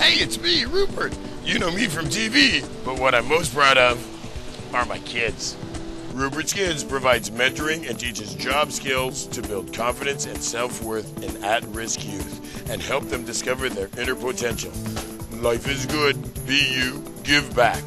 Hey, it's me, Rupert. You know me from TV, but what I'm most proud of are my kids. Rupert's Kids provides mentoring and teaches job skills to build confidence and self worth in at risk youth and help them discover their inner potential. Life is good. Be you. Give back.